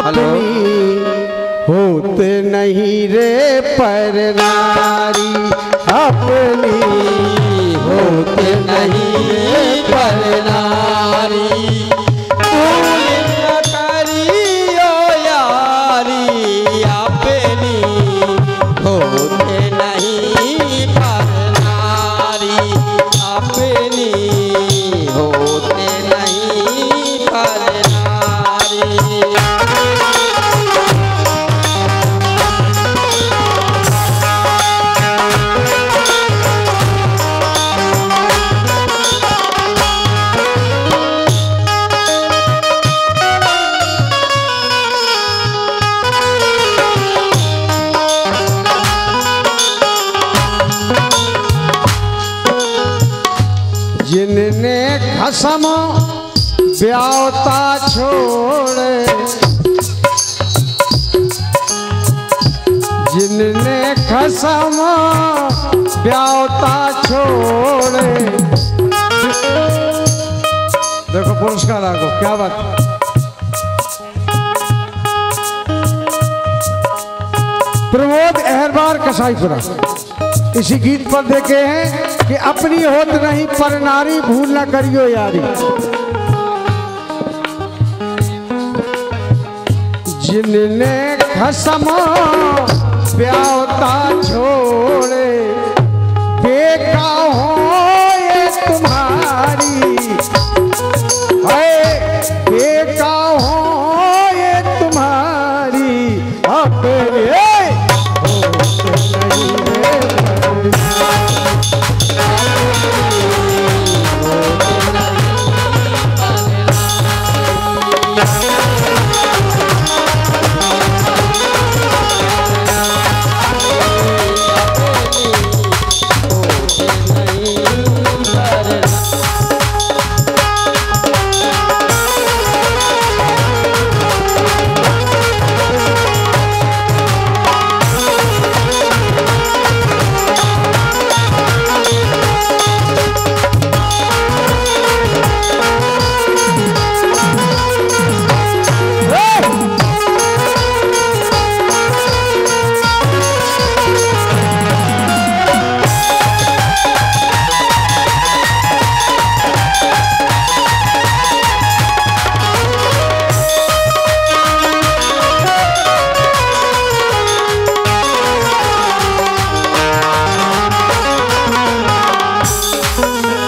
अपनी होत नहीं रे पर नारी अपनी होत नहीं रे खसम ब्यावता छोड़े। जिनने खसम ब्यावता छोड़े। देखो पुरस्कार आगो, क्या बात प्रमोद अहरबार कसाईपुरा। इसी गीत पर देखे हैं कि अपनी होत नहीं पर नारी भूल ना करियो यारी। जिनने खसम प्यावता छोड़े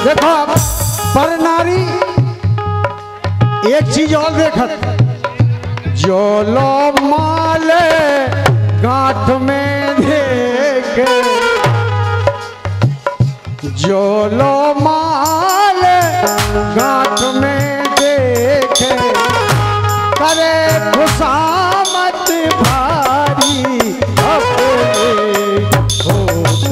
देखो, पर नारी, एक चीज़ और देखत जो लो माले गांठ में देखे, जो लो माले गांठ में देखे, करे खुशामत भारी, अपने होत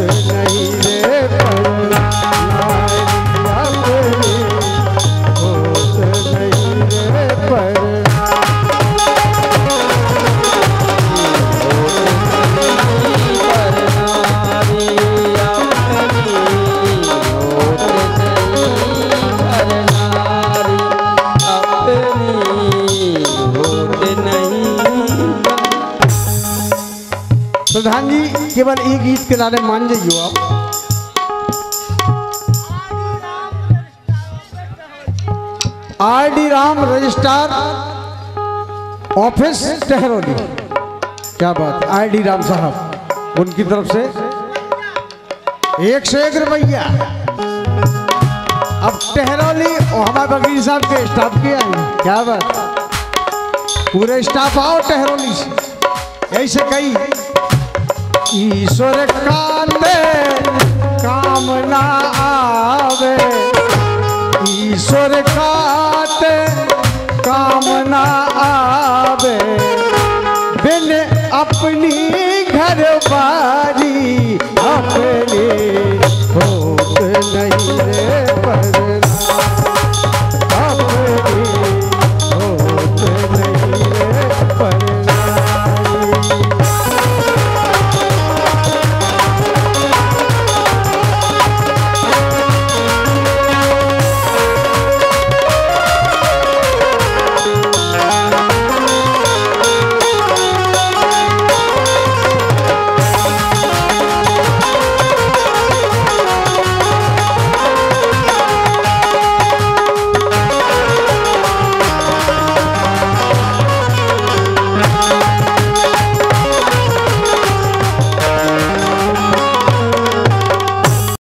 प्रधान जी केवल एक गीत के लाने मान जाइयो आप। R D Ram registrar office Tahroli. क्या बात आर डी राम साहब। उनकी तरफ़ से एक से एक सौ एक रुपया। अब टहरोली और हमारे वकील साहब के स्टाफ के आए क्या बात पूरे स्टाफ आओ टहरोली से। ऐसे कई ईश्वर काते कामना आवे। ईश्वर काते कामना आवे। बिन अपनी घर बारी अपने होत नहीं पर।